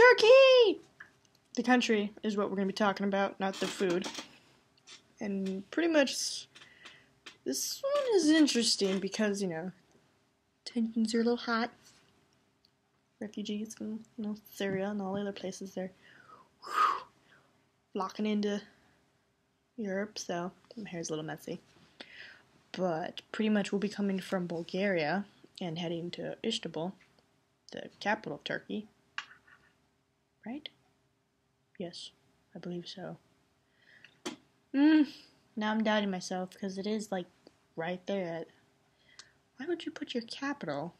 Turkey! The country is what we're going to be talking about, not the food. And pretty much, this one is interesting because, you know, tensions are a little hot. Refugees from, you know, Syria and all the other places. Whew, flocking into Europe, so my hair's a little messy. But pretty much we'll be coming from Bulgaria and heading to Istanbul, the capital of Turkey. Right? Yes, I believe so. Hmm. Now I'm doubting myself because it is like right there. Why would you put your capital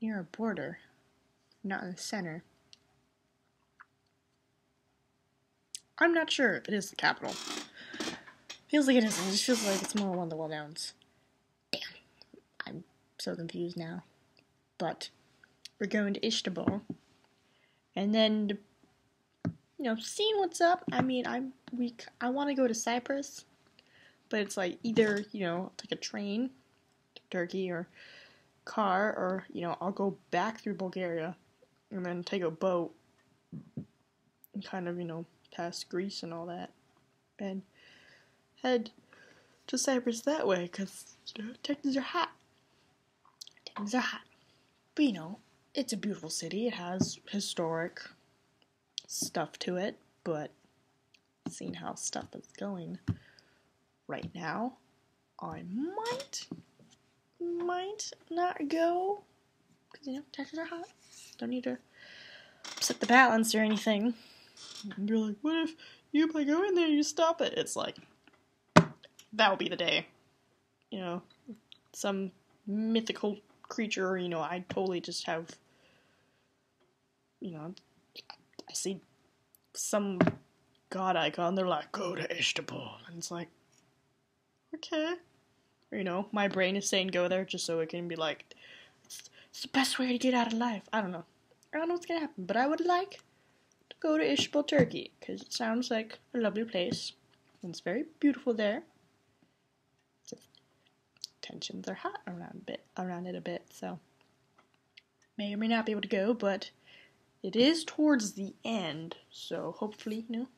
near a border, not in the center? I'm not sure if it is the capital. Feels like it isn't. It just feels like it's more one of the well knowns. Damn. I'm so confused now. But we're going to Istanbul. And then you know, seeing what's up. I mean, I'm weak. I want to go to Cyprus, but it's like either you know take a train to Turkey or car, or you know I'll go back through Bulgaria and then take a boat and kind of you know past Greece and all that, and head to Cyprus that way because you know, Texans are hot. Texans are hot, but you know it's a beautiful city. It has historic stuff to it, but seeing how stuff is going right now, I might might not go because you know Texas are hot. Don't need to upset the balance or anything. And you're like, what if you by going there you stop it? It's like that will be the day. You know, some mythical creature. You know, I totally just have. You know, I see some god icon. They're like, go to Istanbul, and it's like, okay. Or, you know, my brain is saying go there just so it can be like, it's, it's the best way to get out of life. I don't know. I don't know what's gonna happen, but I would like to go to Istanbul, Turkey, because it sounds like a lovely place. And it's very beautiful there. Tensions are hot around a bit around it a bit, so may or may not be able to go, but it is towards the end, so hopefully, you know,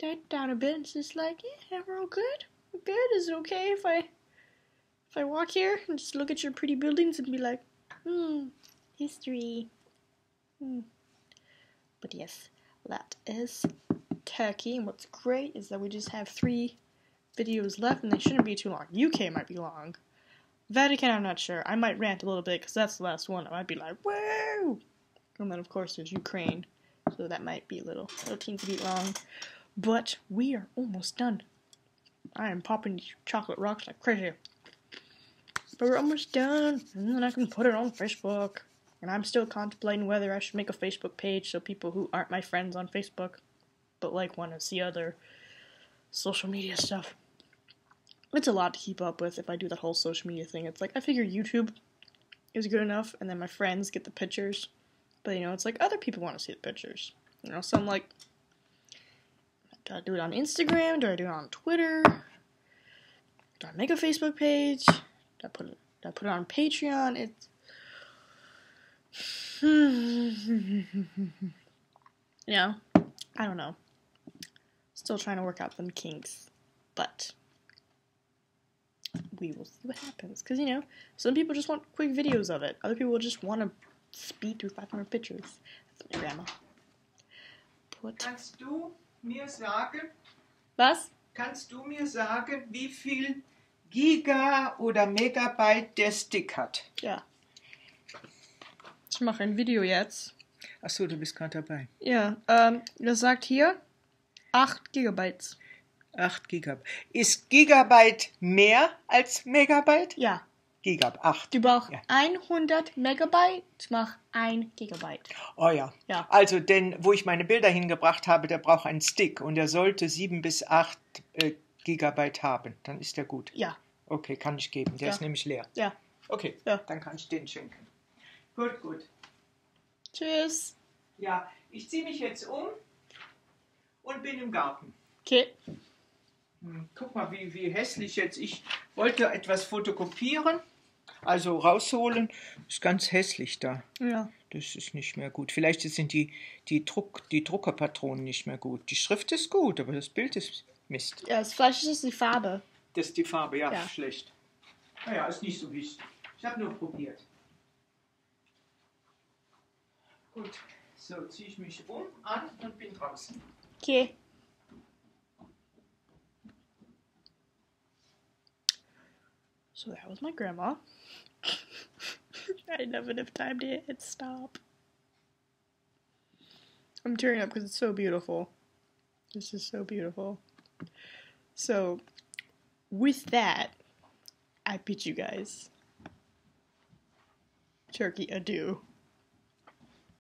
take that down a bit. It's just like, yeah, we're all good. We're good. Is it okay if I if I walk here and just look at your pretty buildings and be like, hmm, history. Hmm. But yes, that is Turkey. And what's great is that we just have three videos left, and they shouldn't be too long. UK might be long. Vatican, I'm not sure. I might rant a little bit because that's the last one. I might be like, whoa! And then, of course, there's Ukraine. So that might be a little, little teensy bit long. But we are almost done. I am popping chocolate rocks like crazy. But we're almost done. And then I can put it on Facebook. And I'm still contemplating whether I should make a Facebook page so people who aren't my friends on Facebook but like want to see other social media stuff. It's a lot to keep up with if I do that whole social media thing. It's like I figure YouTube is good enough and then my friends get the pictures but you know, it's like other people want to see the pictures. You know, so I'm like, do I do it on Instagram? Do I do it on Twitter? Do I make a Facebook page? Do I put it? Do I put it on Patreon? It's you know, I don't know. Still trying to work out some kinks, but we will see what happens. Because you know, some people just want quick videos of it. Other people just want to speed through 500 pictures. That's my grandma. Put. Kannst du mir sagen, Was? kannst du mir sagen, wie viel Giga oder Megabyte der Stick hat? Ja. Ich mache ein Video jetzt. Achso, du bist gerade dabei. Ja, ähm, das sagt hier 8 Gigabytes. 8 Gigabyte. Ist Gigabyte mehr als Megabyte? Ja. Gigabyte, 8. Du brauchst Ja. 100 Megabyte, ich mach 1 Gigabyte. Oh ja. Ja. Also, denn wo ich meine Bilder hingebracht habe, der braucht einen Stick und der sollte 7 bis 8 äh, Gigabyte haben. Dann ist der gut. Ja. Okay, kann ich geben. Der Ja. ist nämlich leer. Ja. Okay, Ja. dann kann ich den schenken. Gut, gut. Tschüss. Ja, ich ziehe mich jetzt um und bin im Garten. Okay. Guck mal, wie, wie hässlich jetzt. Ich wollte etwas fotokopieren, also rausholen. Ist ganz hässlich da. Ja. das ist nicht mehr gut. Vielleicht sind die, die, Druck, die Druckerpatronen nicht mehr gut. Die Schrift ist gut, aber das Bild ist Mist. Ja, das Fleisch ist die Farbe. Das ist die Farbe, ja, Ja. schlecht. Naja, ist nicht so wichtig. Ich habe nur probiert. Gut, so ziehe ich mich um, an und bin draußen. Okay. So that was my grandma. I didn't have enough time to hit stop. I'm tearing up because it's so beautiful. This is so beautiful. So, with that, I bid you guys turkey adieu.